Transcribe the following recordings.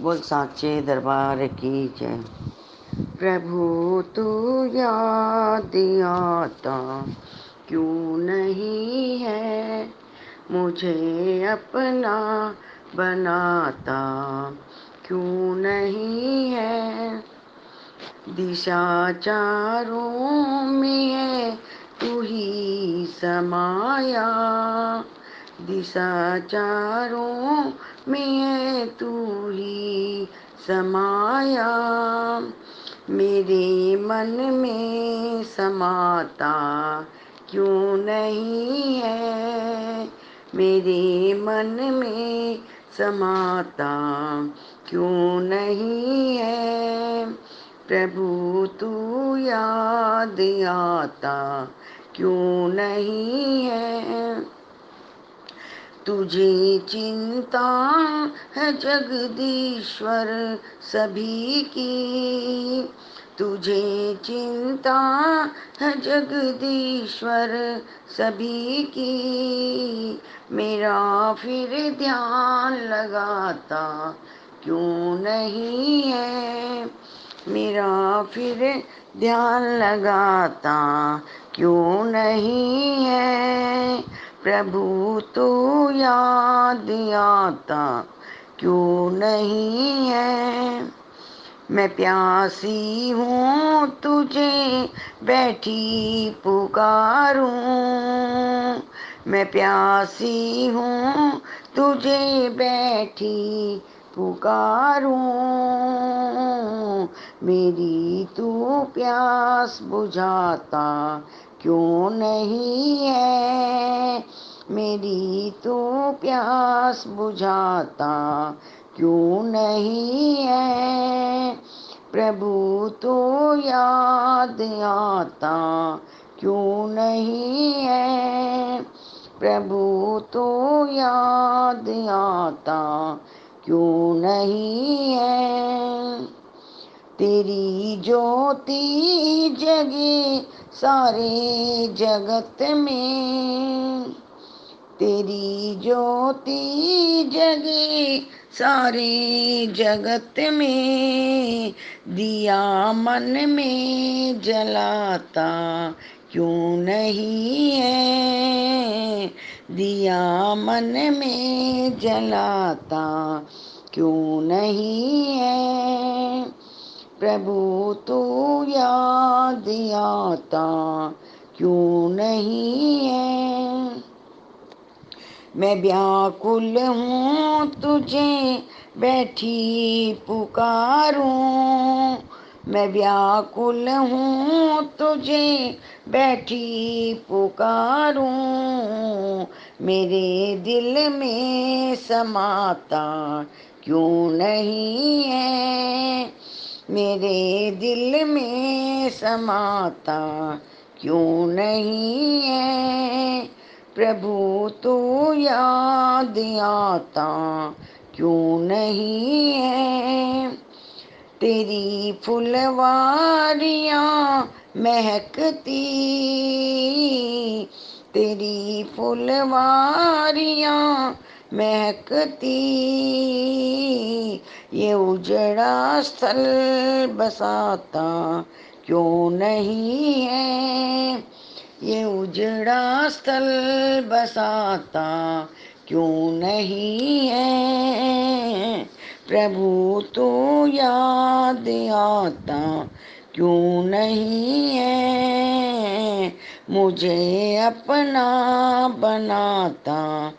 बोल, साचे दरबार की जय। प्रभु, तू याद आता क्यों नहीं है मुझे अपना बनाता? क्यों नहीं है दिशा चारों में तू ही समाया? दिशा चारों में तू ही समाया। मेरे मन में समाता क्यों नहीं है? मेरे मन में समाता क्यों नहीं है? प्रभु तू याद आता क्यों नहीं है? तुझे चिंता है जगदीश्वर सभी की। तुझे चिंता है जगदीश्वर सभी की। मेरा फिर ध्यान लगाता क्यों नहीं है? मेरा फिर ध्यान लगाता क्यों नहीं है? प्रभु तो याद आता क्यों नहीं है? मैं प्यासी हूँ, तुझे बैठी पुकारूं। मैं प्यासी हूँ, तुझे बैठी पुकारूं। मेरी तू प्यास बुझाता क्यों नहीं है? मेरी तो प्यास बुझाता क्यों नहीं है? प्रभु तो याद आता क्यों नहीं है? प्रभु तो याद आता क्यों नहीं है? तेरी ज्योति जगे सारे जगत में। तेरी ज्योति जगे सारे जगत में। दिया मन में जलाता क्यों नहीं है? दिया मन में जलाता क्यों नहीं है? प्रभु तो याद आता, क्यों नहीं है? मैं व्याकुल हूँ, तुझे बैठी पुकारूं। मैं व्याकुल हूँ, तुझे बैठी पुकारूं। मेरे दिल में समाता क्यों नहीं है? मेरे दिल में समाता क्यों नहीं है? प्रभु तो याद आता क्यों नहीं है? तेरी फुलवारियाँ महकती, तेरी फुलवारियाँ महकती। ये उजड़ा स्थल बसाता क्यों नहीं है? ये उजड़ा स्थल बसाता क्यों नहीं है? प्रभु तो याद आता क्यों नहीं है? मुझे अपना बनाता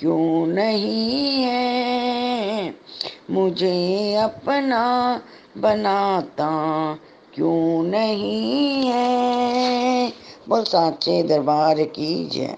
क्यों नहीं है? मुझे अपना बनाता क्यों नहीं है? बोल साचे दरबार की जय।